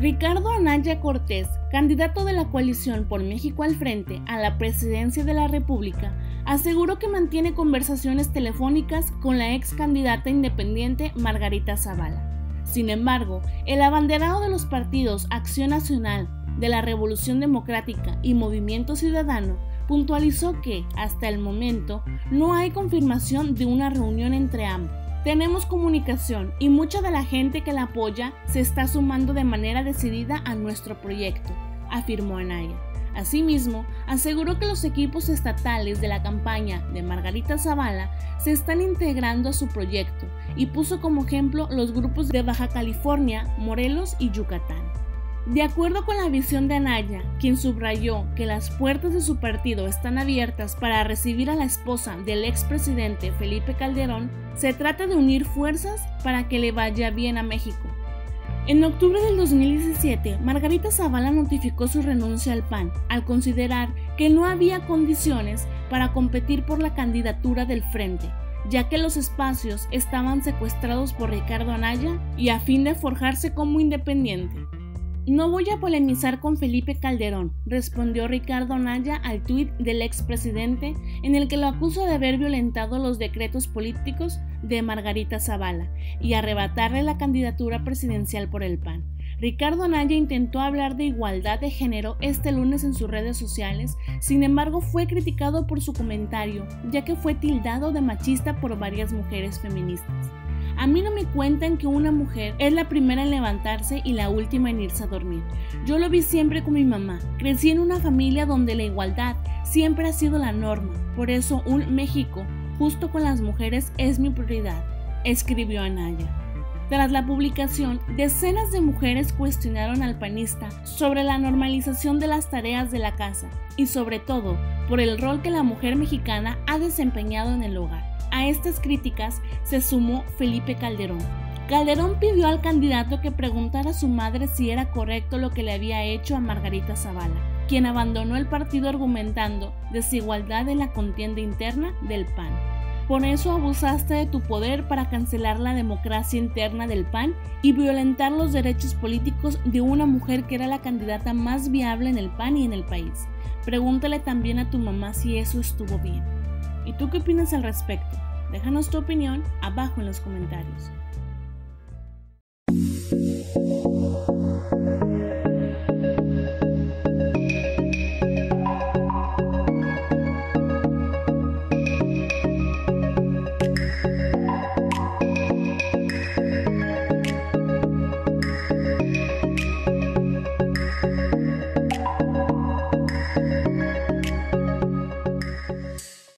Ricardo Anaya Cortés, candidato de la coalición por México al frente a la presidencia de la República, aseguró que mantiene conversaciones telefónicas con la ex candidata independiente Margarita Zavala. Sin embargo, el abanderado de los partidos Acción Nacional, de la Revolución Democrática y Movimiento Ciudadano puntualizó que, hasta el momento, no hay confirmación de una reunión entre ambos. Tenemos comunicación y mucha de la gente que la apoya se está sumando de manera decidida a nuestro proyecto, afirmó Anaya. Asimismo, aseguró que los equipos estatales de la campaña de Margarita Zavala se están integrando a su proyecto y puso como ejemplo los grupos de Baja California, Morelos y Yucatán. De acuerdo con la visión de Anaya, quien subrayó que las puertas de su partido están abiertas para recibir a la esposa del expresidente Felipe Calderón, se trata de unir fuerzas para que le vaya bien a México. En octubre del 2017, Margarita Zavala notificó su renuncia al PAN al considerar que no había condiciones para competir por la candidatura del frente, ya que los espacios estaban secuestrados por Ricardo Anaya y a fin de forjarse como independiente. No voy a polemizar con Felipe Calderón, respondió Ricardo Naya al tuit del expresidente en el que lo acusa de haber violentado los decretos políticos de Margarita Zavala y arrebatarle la candidatura presidencial por el PAN. Ricardo Anaya intentó hablar de igualdad de género este lunes en sus redes sociales, sin embargo fue criticado por su comentario, ya que fue tildado de machista por varias mujeres feministas. A mí no me cuentan que una mujer es la primera en levantarse y la última en irse a dormir. Yo lo vi siempre con mi mamá. Crecí en una familia donde la igualdad siempre ha sido la norma. Por eso un México justo con las mujeres es mi prioridad, escribió Anaya. Tras la publicación, decenas de mujeres cuestionaron al panista sobre la normalización de las tareas de la casa y sobre todo por el rol que la mujer mexicana ha desempeñado en el hogar. A estas críticas se sumó Felipe Calderón. Calderón pidió al candidato que preguntara a su madre si era correcto lo que le había hecho a Margarita Zavala, quien abandonó el partido argumentando desigualdad en la contienda interna del PAN. Por eso abusaste de tu poder para cancelar la democracia interna del PAN y violentar los derechos políticos de una mujer que era la candidata más viable en el PAN y en el país. Pregúntale también a tu mamá si eso estuvo bien. ¿Y tú qué opinas al respecto? Déjanos tu opinión abajo en los comentarios.